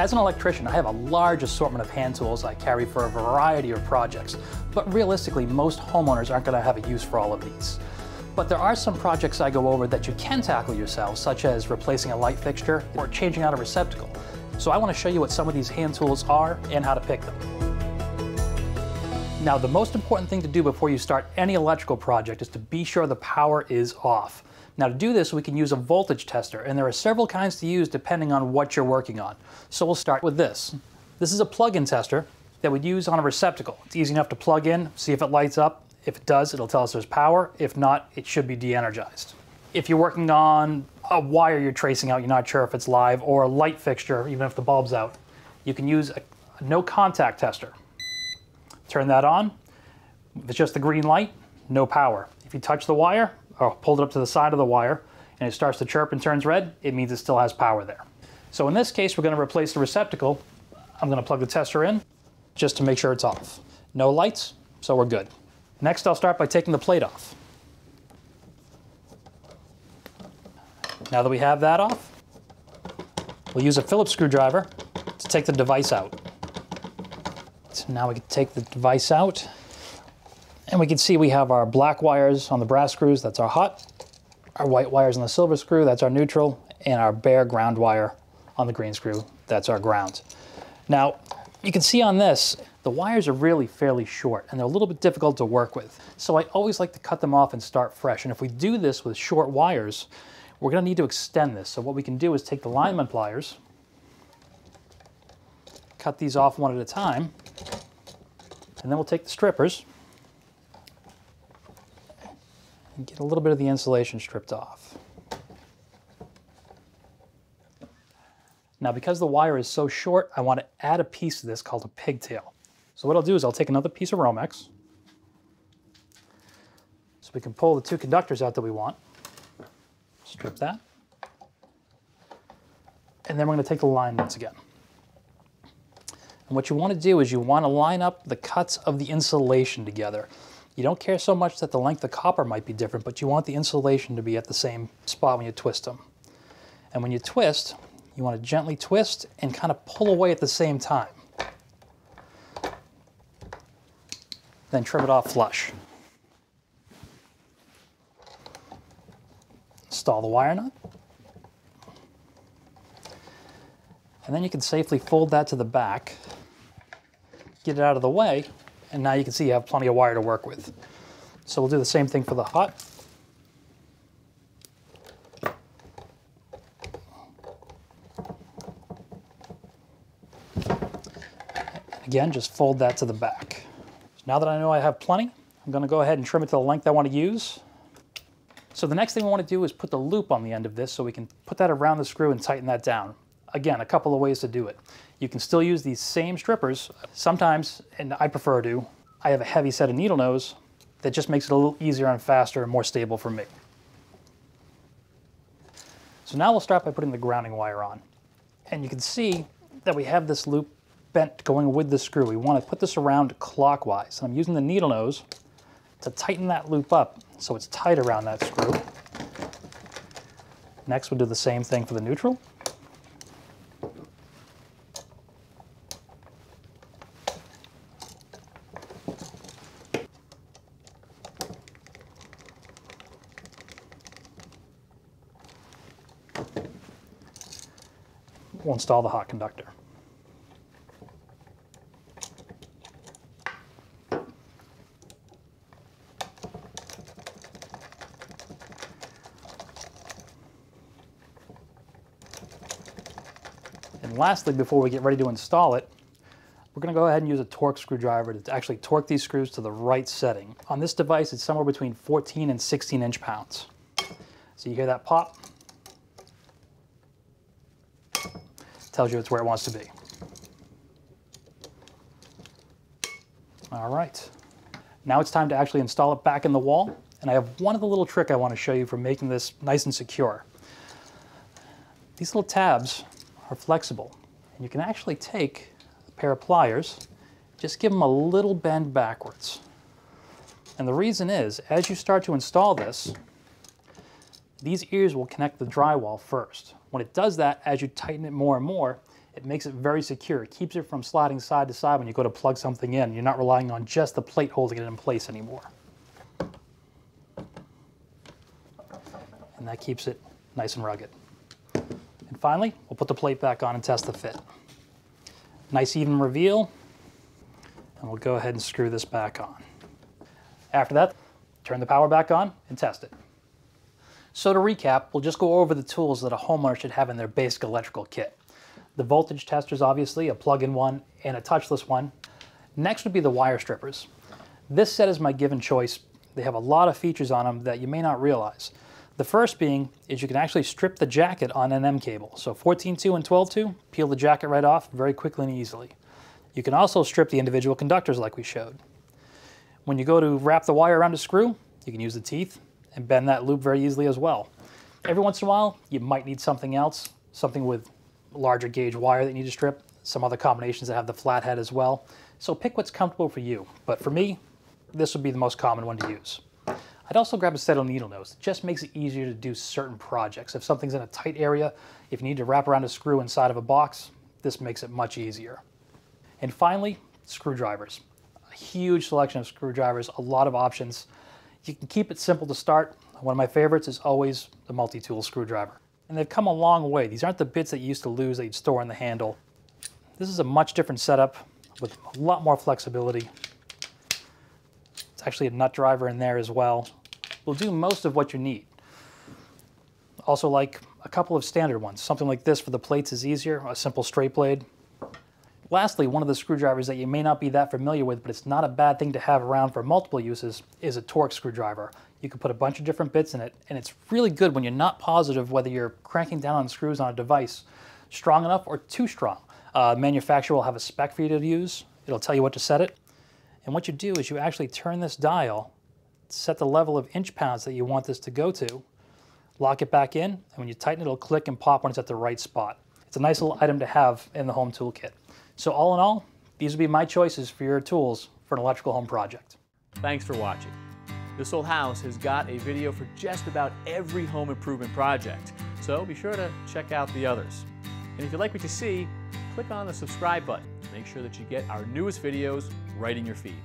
As an electrician, I have a large assortment of hand tools I carry for a variety of projects, but realistically, most homeowners aren't going to have a use for all of these. But there are some projects I go over that you can tackle yourself, such as replacing a light fixture or changing out a receptacle. So I want to show you what some of these hand tools are and how to pick them. Now, the most important thing to do before you start any electrical project is to be sure the power is off. Now to do this, we can use a voltage tester, and there are several kinds to use depending on what you're working on. So we'll start with this. This is a plug-in tester that we'd use on a receptacle. It's easy enough to plug in, see if it lights up. If it does, it'll tell us there's power. If not, it should be de-energized. If you're working on a wire you're tracing out, you're not sure if it's live, or a light fixture, even if the bulb's out, you can use a, no contact tester. Turn that on. If it's just the green light, no power. If you touch the wire, or pulled it up to the side of the wire and it starts to chirp and turns red, it means it still has power there. So in this case, we're going to replace the receptacle. I'm going to plug the tester in just to make sure it's off. No lights, so we're good. Next, I'll start by taking the plate off. Now that we have that off, we'll use a Phillips screwdriver to take the device out. So now we can take the device out and we can see we have our black wires on the brass screws, that's our hot, our white wires on the silver screw, that's our neutral, and our bare ground wire on the green screw, that's our ground. Now, you can see on this, the wires are really fairly short and they're a little bit difficult to work with. So I always like to cut them off and start fresh. And if we do this with short wires, we're gonna need to extend this. So what we can do is take the lineman pliers, cut these off one at a time, and then we'll take the strippers, and get a little bit of the insulation stripped off. Now because the wire is so short, I want to add a piece of this called a pigtail. So what I'll do is I'll take another piece of Romex, so we can pull the two conductors out that we want, strip that, and then we're going to take the line once again. And what you want to do is you want to line up the cuts of the insulation together. You don't care so much that the length of copper might be different, but you want the insulation to be at the same spot when you twist them. And when you twist, you want to gently twist and kind of pull away at the same time. Then trim it off flush. Install the wire nut. And then you can safely fold that to the back, get it out of the way, and now you can see you have plenty of wire to work with. So we'll do the same thing for the hot. Again, just fold that to the back. So now that I know I have plenty, I'm gonna go ahead and trim it to the length I wanna use. So the next thing we wanna do is put the loop on the end of this so we can put that around the screw and tighten that down. Again, a couple of ways to do it. You can still use these same strippers. Sometimes, and I prefer to, I have a heavy set of needle nose that just makes it a little easier and faster and more stable for me. So now we'll start by putting the grounding wire on. And you can see that we have this loop bent going with the screw. We want to put this around clockwise. I'm using the needle nose to tighten that loop up so it's tight around that screw. Next we'll do the same thing for the neutral. We'll install the hot conductor. And lastly, before we get ready to install it, we're going to go ahead and use a torque screwdriver to actually torque these screws to the right setting. On this device, it's somewhere between 14 and 16 inch pounds. So you hear that pop? Tells you it's where it wants to be. All right. Now it's time to actually install it back in the wall. And I have one other little trick I want to show you for making this nice and secure. These little tabs are flexible. And you can actually take a pair of pliers, just give them a little bend backwards. And the reason is, as you start to install this, these ears will connect the drywall first. When it does that, as you tighten it more and more, It makes it very secure. It keeps it from sliding side to side when you go to plug something in. You're not relying on just the plate holding it in place anymore. And that keeps it nice and rugged. And finally, we'll put the plate back on and test the fit. Nice even reveal. And we'll go ahead and screw this back on. After that, turn the power back on and test it. So to recap, we'll just go over the tools that a homeowner should have in their basic electrical kit. The voltage testers, obviously, a plug-in one and a touchless one. Next would be the wire strippers. This set is my given choice. They have a lot of features on them that you may not realize. The first being is you can actually strip the jacket on an M cable. So 14.2 and 12.2, peel the jacket right off very quickly and easily. You can also strip the individual conductors like we showed. When you go to wrap the wire around a screw, you can use the teeth and bend that loop very easily as well. Every once in a while, you might need something else, something with larger gauge wire that you need to strip, some other combinations that have the flathead as well. So pick what's comfortable for you. But for me, this would be the most common one to use. I'd also grab a set of needle nose. It just makes it easier to do certain projects. If something's in a tight area, if you need to wrap around a screw inside of a box, this makes it much easier. And finally, screwdrivers. A huge selection of screwdrivers, a lot of options. You can keep it simple to start. One of my favorites is always the multi-tool screwdriver. And they've come a long way. These aren't the bits that you used to lose that you'd store in the handle. This is a much different setup with a lot more flexibility. It's actually a nut driver in there as well. Will do most of what you need. Also like a couple of standard ones. Something like this for the plates is easier, a simple straight blade. Lastly, one of the screwdrivers that you may not be that familiar with, but it's not a bad thing to have around for multiple uses, is a torque screwdriver. You can put a bunch of different bits in it, and it's really good when you're not positive whether you're cranking down on screws on a device strong enough or too strong. Uh, manufacturer will have a spec for you to use. It'll tell you what to set it. And what you do is you actually turn this dial, set the level of inch pounds that you want this to go to, lock it back in, and when you tighten it, it'll click and pop when it's at the right spot. It's a nice little item to have in the home toolkit. So all in all, these would be my choices for your tools for an electrical home project. Thanks for watching. This Old House has got a video for just about every home improvement project, so be sure to check out the others. And if you like what you see, click on the subscribe button. to Make sure that you get our newest videos right in your feed.